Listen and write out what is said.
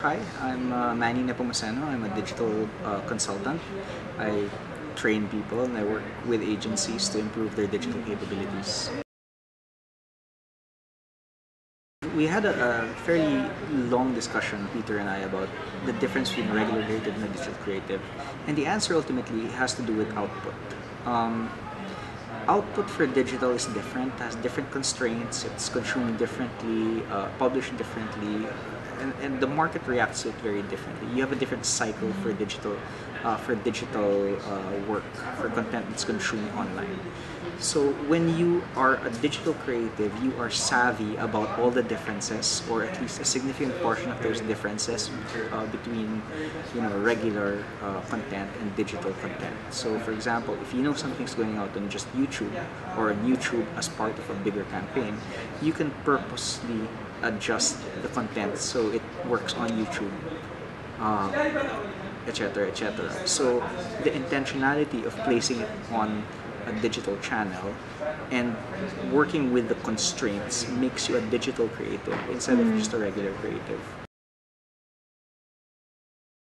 Hi, I'm uh, Manny Nepomuceno. I'm a digital uh, consultant. I train people and I work with agencies to improve their digital capabilities. We had a, a fairly long discussion, Peter and I, about the difference between a regular creative and a digital creative. And the answer ultimately has to do with output. Um, output for digital is different, has different constraints, it's consumed differently, uh, published differently, and, and the market reacts to it very differently. You have a different cycle for digital, uh, for digital uh, work, for content that's consumed online. So when you are a digital creative, you are savvy about all the differences, or at least a significant portion of those differences uh, between, you know, regular uh, content and digital content. So, for example, if you know something's going out on just YouTube or on YouTube as part of a bigger campaign, you can purposely adjust the content so it works on YouTube. etc uh, etc et so the intentionality of placing it on a digital channel and working with the constraints makes you a digital creative instead of just a regular creative